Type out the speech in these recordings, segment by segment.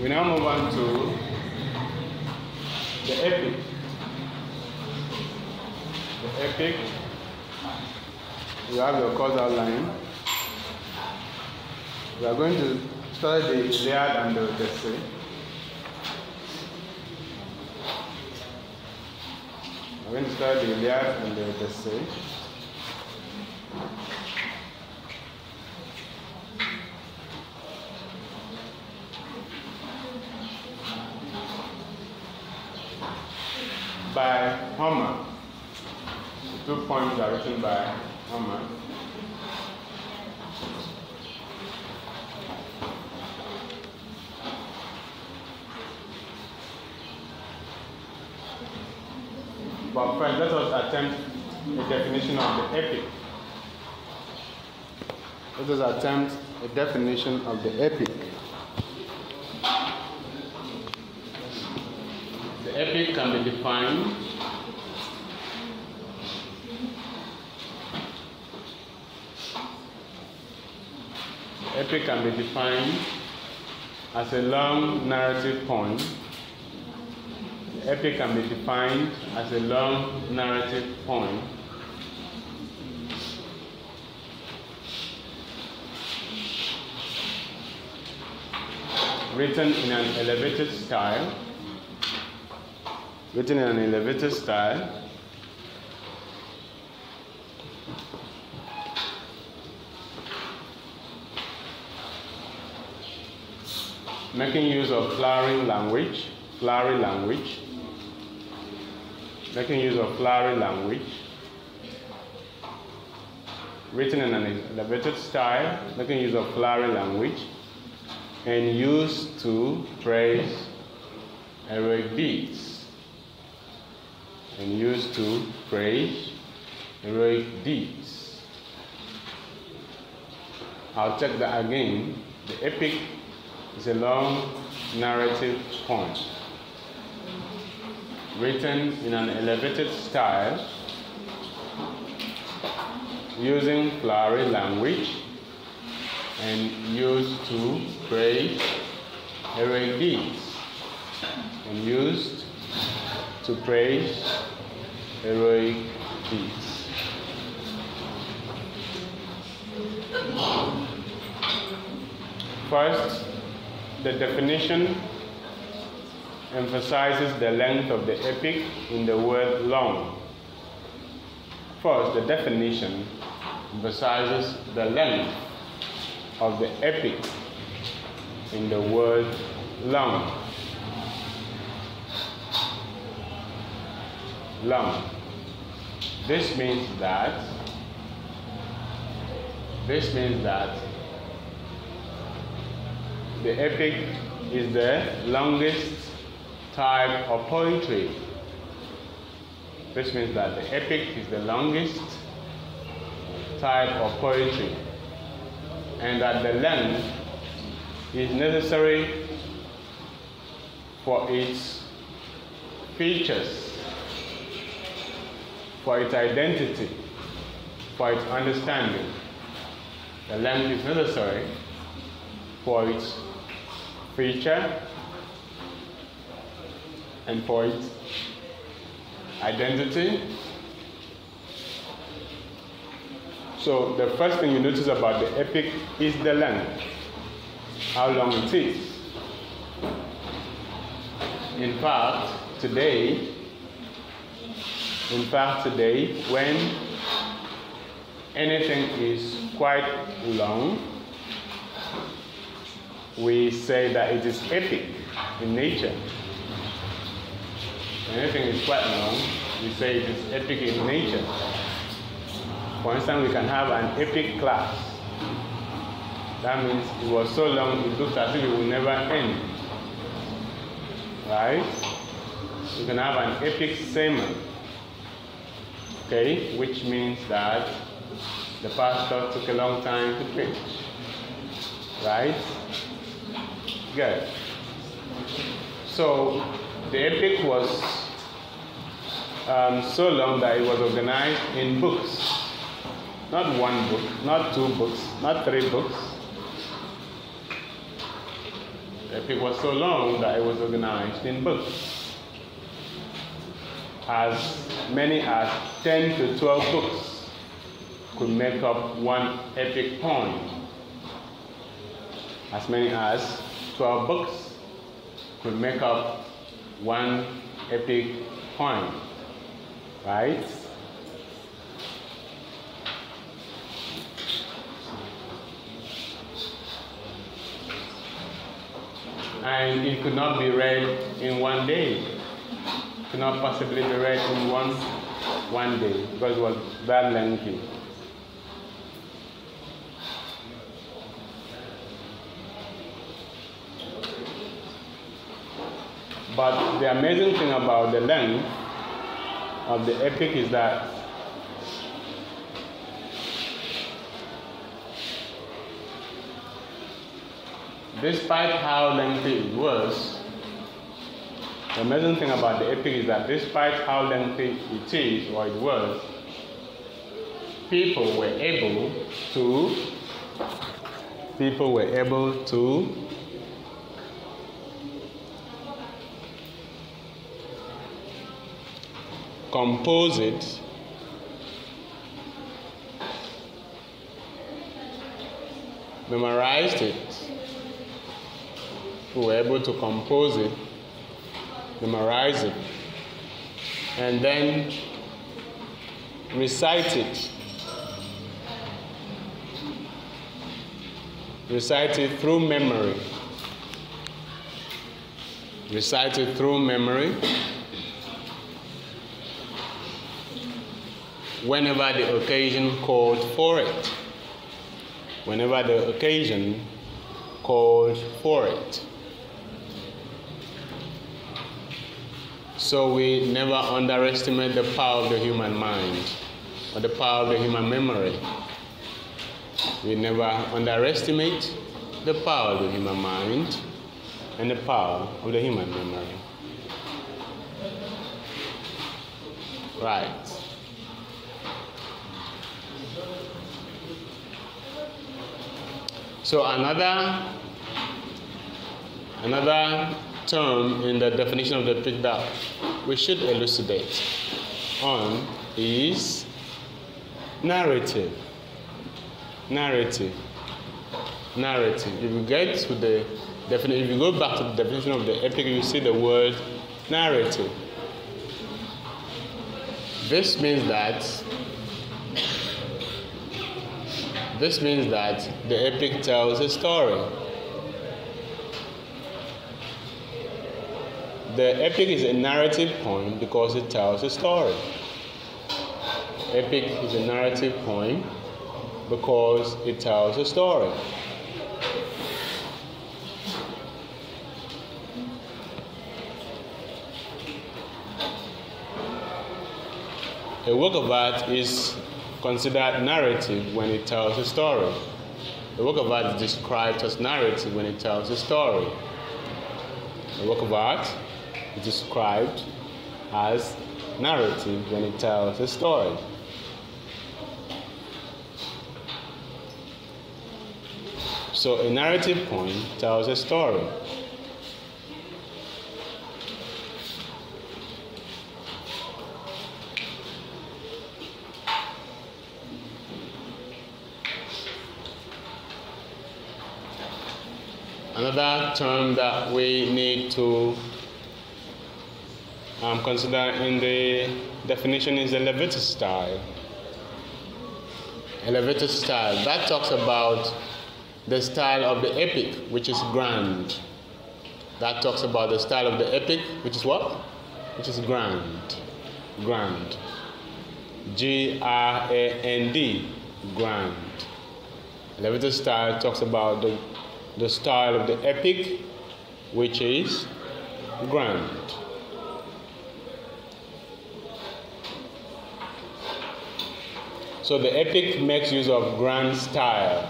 We now move on to the epic. The epic. You have your course outline. We are going to study the Iliad and the Odyssey. We're going to study the Iliad and the Odyssey. By Homer. The two poems are written by Homer. But first, let us attempt a definition of the epic. Let us attempt a definition of the epic. The epic can be defined epic can be defined as a long narrative poem. Epic can be defined as a long narrative poem. Written in an elevated style written in an elevated style. Making use of flowery language, flowery language, making use of flowery language, written in an elevated style, making use of flowery language, and used to praise heroic deeds and used to praise heroic deeds. I'll check that again. The epic is a long narrative poem written in an elevated style using flowery language and used to praise heroic deeds and used to praise First, the definition emphasizes the length of the epic in the word long. First, the definition emphasizes the length of the epic in the word long. long. This means that this means that the epic is the longest type of poetry. This means that the epic is the longest type of poetry and that the length is necessary for its features for its identity, for its understanding. The length is necessary for its feature and for its identity. So the first thing you notice about the epic is the length, how long it is. In fact, today, in fact, today, when anything is quite long, we say that it is epic in nature. Anything is quite long, we say it is epic in nature. For instance, we can have an epic class. That means it was so long, it looks as if it will never end. Right? We can have an epic sermon. Okay? Which means that the pastor took a long time to preach. Right? Good. So the epic was um, so long that it was organized in books. Not one book, not two books, not three books. The epic was so long that it was organized in books. As many as 10 to 12 books could make up one epic poem. As many as 12 books could make up one epic poem. Right? and it could not be read in one day. Could not possibly be read in one one day because it was that lengthy. But the amazing thing about the length of the epic is that despite how lengthy it was, the amazing thing about the epic is that despite how lengthy it is or it was, people were able to people were able to compose it memorized it. Who were able to compose it, memorize it, and then recite it. Recite it through memory. Recite it through memory. Whenever the occasion called for it. Whenever the occasion called for it. So we never underestimate the power of the human mind or the power of the human memory. We never underestimate the power of the human mind and the power of the human memory. Right. So another another term in the definition of the epic that we should elucidate on is narrative. Narrative. Narrative. If you get to the definition, if you go back to the definition of the epic, you see the word narrative. This means that this means that the epic tells a story. The epic is a narrative poem because it tells a story. Epic is a narrative poem because it tells a story. A work of art is considered narrative when it tells a story. A work of art is described as narrative when it tells a story. A work of art described as narrative when it tells a story. So a narrative poem tells a story. Another term that we need to um, consider in the definition is the elevated style. Elevated style. That talks about the style of the epic, which is grand. That talks about the style of the epic, which is what? Which is grand. Grand. G R A N D. Grand. Elevated style talks about the, the style of the epic, which is grand. So the epic makes use of grand style.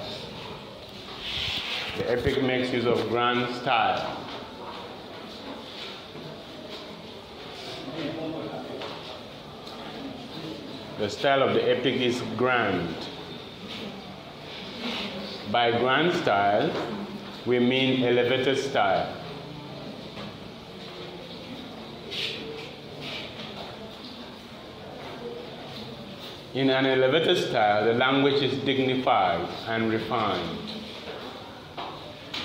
The epic makes use of grand style. The style of the epic is grand. By grand style, we mean elevated style. In an elevated style, the language is dignified and refined.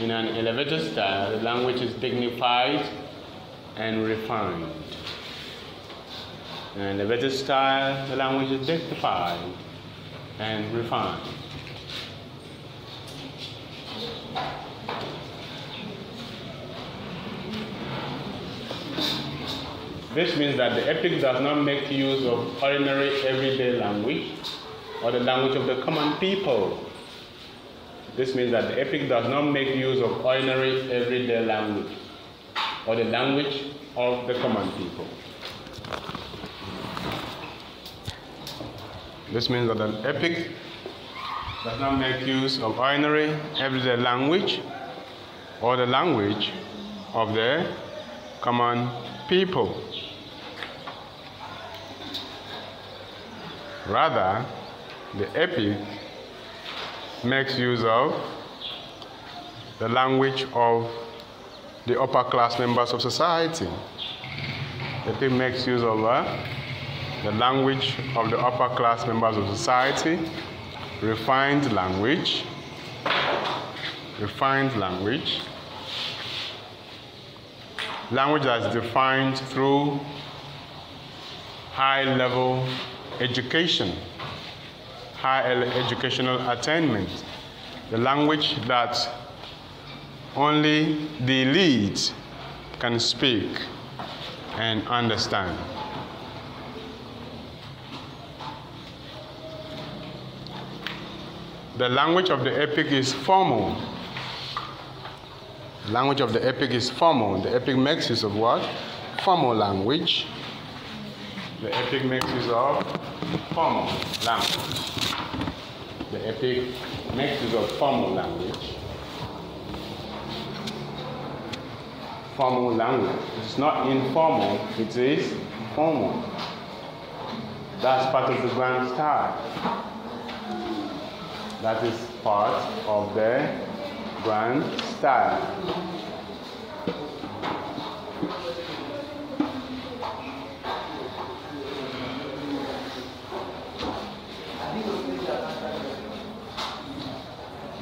In an elevated style, the language is dignified and refined. In an elevated style, the language is dignified and refined. This means that the epic does not make use of ordinary everyday language or the language of the common people. This means that the epic does not make use of ordinary everyday language or the language of the common people. This means that an epic does not make use of ordinary everyday language or the language of the common people. Rather, the epic makes use of the language of the upper class members of society. The epic makes use of uh, the language of the upper class members of society, refined language, refined language, language that is defined through high level education, high educational attainment, the language that only the elite can speak and understand. The language of the epic is formal. The language of the epic is formal. The epic makes use of what? Formal language. The epic makes use of formal language. The epic makes use of formal language. Formal language. It's not informal, it is formal. That's part of the grand style. That is part of the grand style.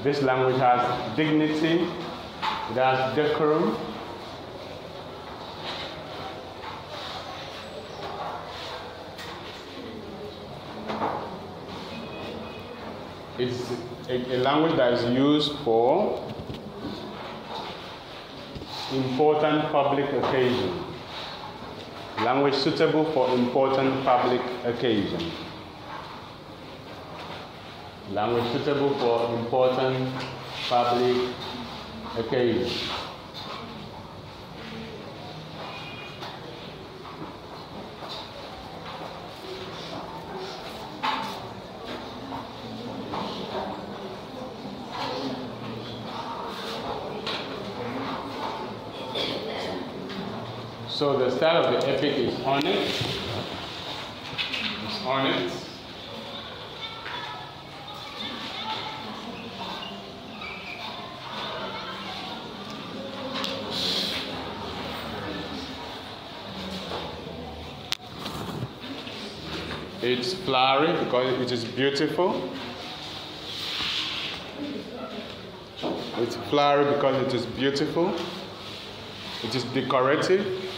This language has dignity, it has decorum, It's a, a language that is used for important public occasion. Language suitable for important public occasion. Language suitable for important public occasions. So the style of the epic is honest. It's honest. It's flowery because it is beautiful. It's flowery because it is beautiful. It is decorative.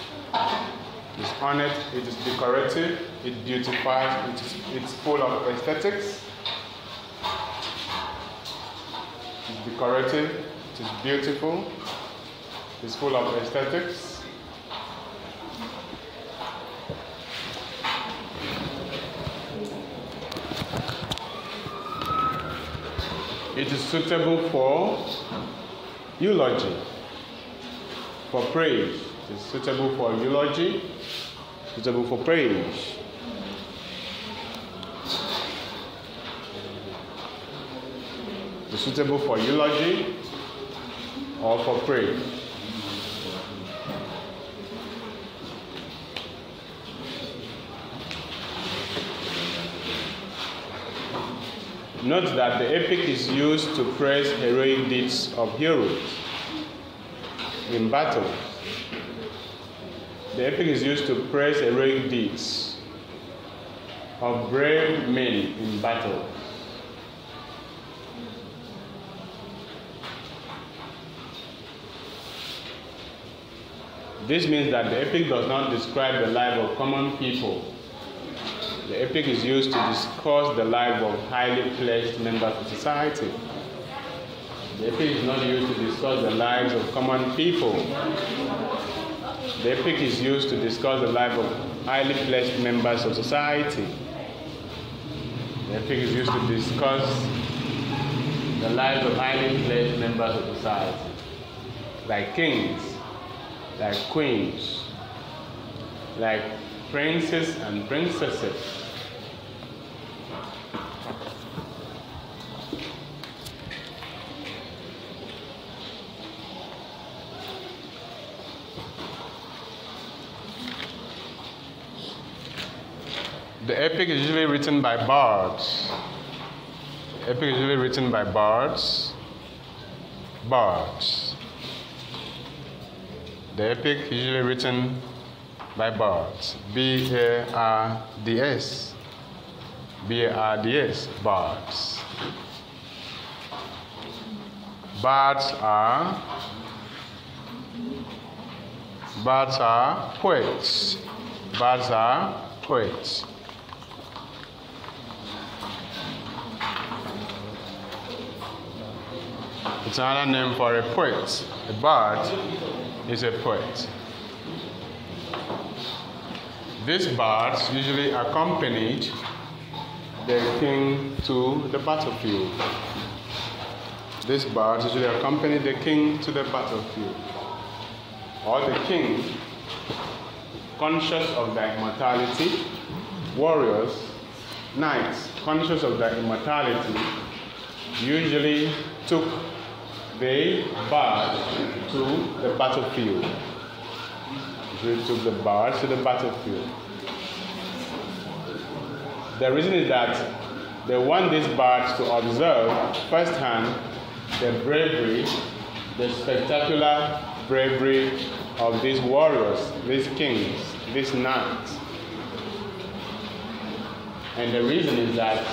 It's honest, it is decorative, it beautifies, it is, it's full of aesthetics. It's decorative, it is beautiful, it's full of aesthetics. It is suitable for eulogy, for praise. It is suitable for eulogy, suitable for praise. It is suitable for eulogy or for praise. Note that the epic is used to praise heroic deeds of heroes in battle. The epic is used to praise heroic deeds of brave men in battle. This means that the epic does not describe the life of common people. The epic is used to discuss the life of highly placed members of society. The epic is not used to discuss the lives of common people. The epic is used to discuss the life of highly placed members of society. The epic is used to discuss the lives of highly placed members of society, like kings, like queens, like princes and princesses. The epic is usually written by bards. The epic is usually written by bards. Bards. The epic is usually written by bards. B A R D S. B A R D S. birds. Bards are bards are poets. Bards are poets. It's another name for a poet. A bard is a poet. These bards usually accompanied the king to the battlefield. These bards usually accompany the king to the battlefield. Or the king, conscious of their immortality, warriors, knights, conscious of their immortality, usually took the bard to the battlefield. Usually took the bard to the battlefield. The reason is that they want these bards to observe firsthand the bravery, the spectacular bravery of these warriors, these kings, these knights. And the reason is that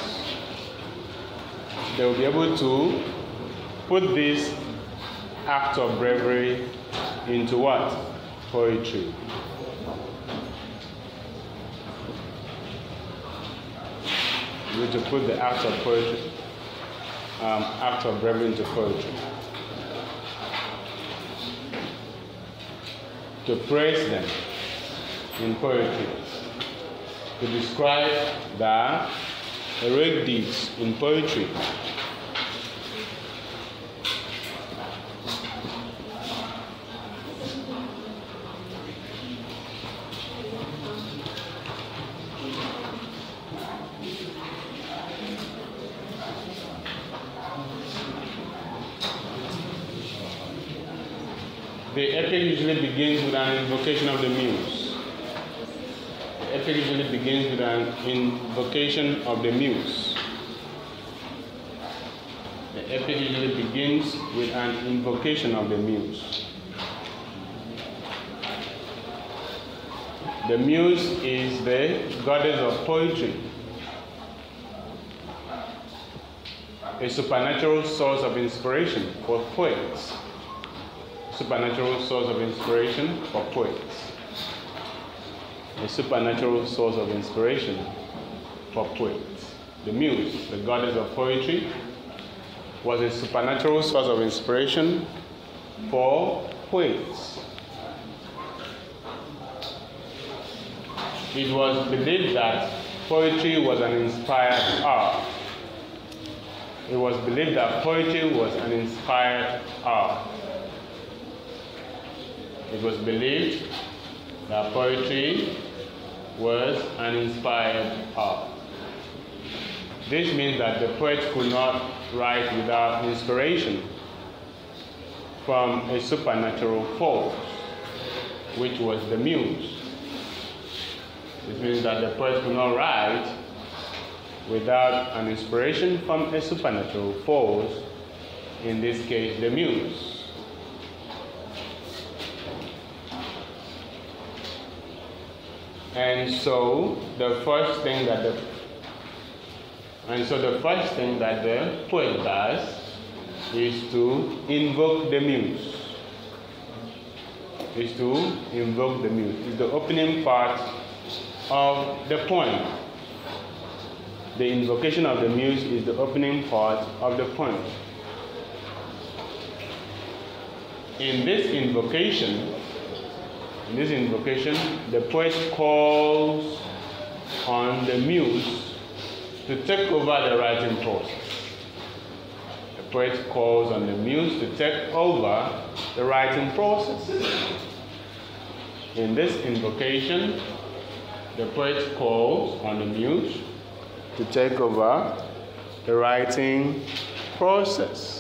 they will be able to put this act of bravery into what? Poetry. Need to put the act of poetry, um, act of bravery into poetry. To praise them in poetry. To describe the heroic deeds in poetry. The epic usually begins with an invocation of the muse. The epic usually begins with an invocation of the muse. The epic usually begins with an invocation of the muse. The muse is the goddess of poetry, a supernatural source of inspiration for poets supernatural source of inspiration for poets. A supernatural source of inspiration for poets. The muse, the goddess of poetry, was a supernatural source of inspiration for poets. It was believed that poetry was an inspired art. It was believed that poetry was an inspired art. It was believed that poetry was an inspired art. This means that the poet could not write without inspiration from a supernatural force, which was the muse. This means that the poet could not write without an inspiration from a supernatural force, in this case, the muse. And so the first thing that the and so the first thing that the poet does is to invoke the muse. Is to invoke the muse. It's the opening part of the poem. The invocation of the muse is the opening part of the poem. In this invocation, in this invocation, the poet calls on the muse to take over the writing process. The poet calls on the muse to take over the writing process. In this invocation, the poet calls on the muse to take over the writing process.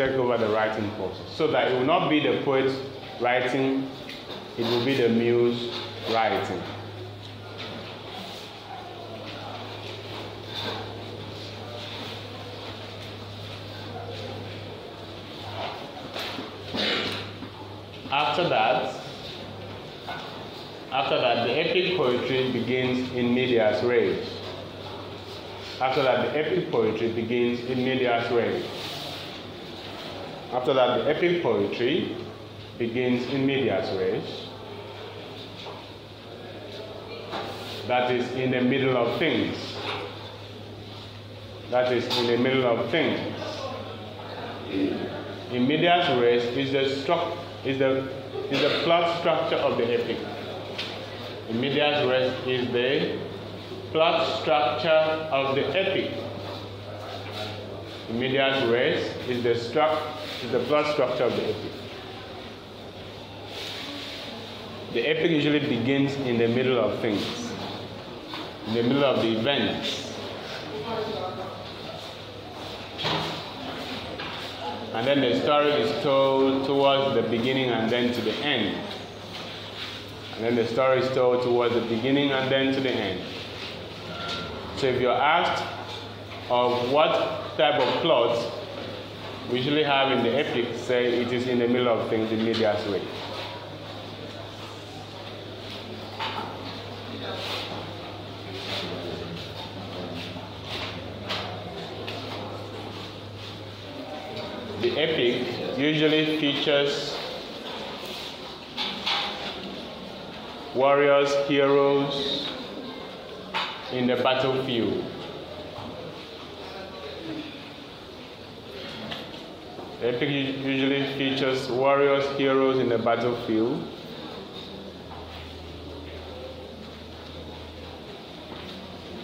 Take over the writing process. So that it will not be the poet writing, it will be the muse writing. After that, after that, the epic poetry begins in medias res. After that, the epic poetry begins in medias res. After that, the epic poetry begins in medias res. That is in the middle of things. That is in the middle of things. In medias res is the is the is the plot structure of the epic. In medias res is the plot structure of the epic. In medias res is the structure is the plot structure of the epic. The epic usually begins in the middle of things, in the middle of the events. And then the story is told towards the beginning and then to the end. And then the story is told towards the beginning and then to the end. So if you're asked of what type of plot we usually have in the epic say it is in the middle of things in medias res. The epic usually features warriors, heroes in the battlefield. Epic usually features warriors, heroes in the battlefield.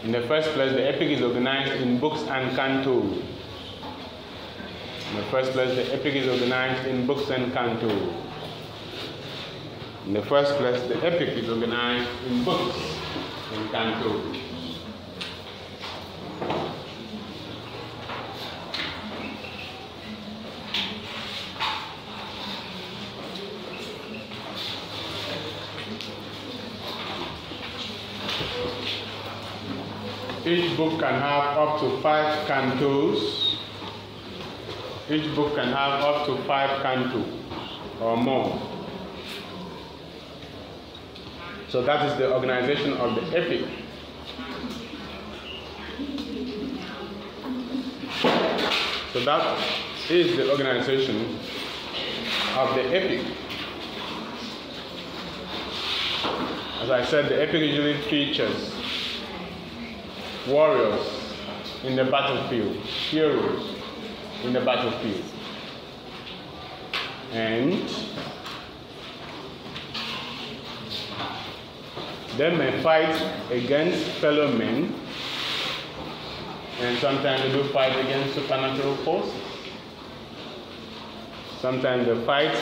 In the first place, the epic is organized in books and cantos. In the first place, the epic is organized in books and cantos. In the first place, the epic is organized in books and cantos. Book can have up to five cantos. Each book can have up to five cantos or more. So that is the organization of the epic. So that is the organization of the epic. As I said, the epic usually features warriors in the battlefield, heroes in the battlefield. And they may fight against fellow men, and sometimes they do fight against supernatural forces. Sometimes they fight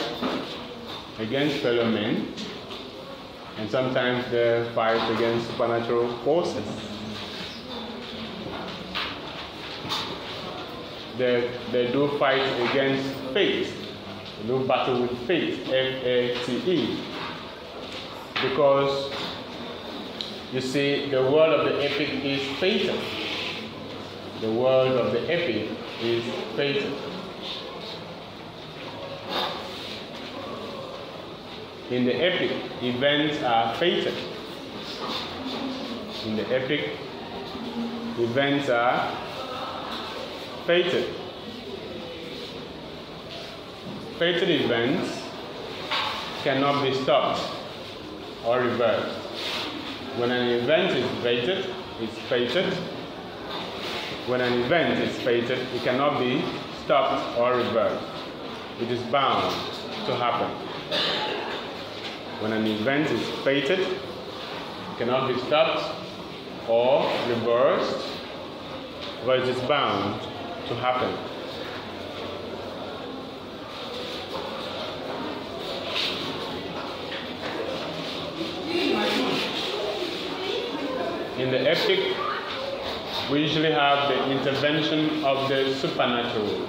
against fellow men, and sometimes they fight against supernatural forces. They, they do fight against fate. They do battle with fate, F-A-T-E. Because, you see, the world of the epic is fatal. The world of the epic is fatal. In the epic, events are fated. In the epic, events are fated. Fated events cannot be stopped or reversed. When an event is fated, it's fated. When an event is fated, it cannot be stopped or reversed. It is bound to happen. When an event is fated, it cannot be stopped or reversed, but it is bound to happen. In the epic, we usually have the intervention of the supernatural.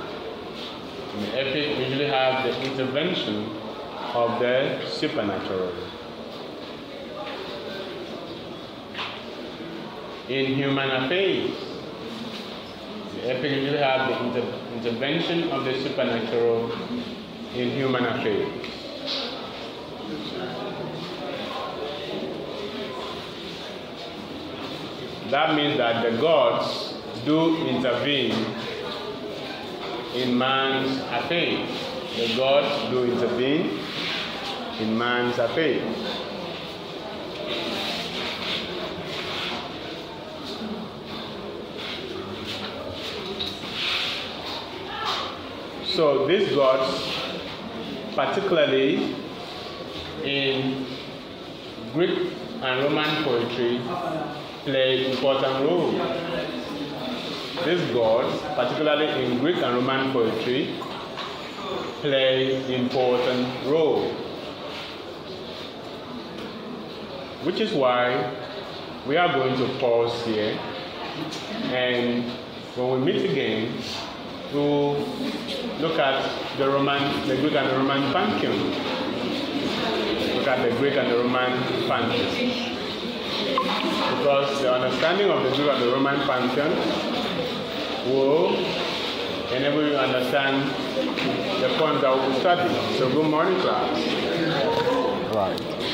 In the epic, we usually have the intervention of the supernatural. In human affairs, epic usually have the inter intervention of the supernatural in human affairs. That means that the gods do intervene in man's affairs. The gods do intervene in man's affairs. So these gods, particularly in Greek and Roman poetry, play important role. These gods, particularly in Greek and Roman poetry, play important role. Which is why we are going to pause here and when we meet again, we'll look at the Roman, the Greek and the Roman pantheon. Look at the Greek and the Roman pantheon because the understanding of the Greek and the Roman pantheon will enable you to understand the points that we'll be studying. So good morning class. Right.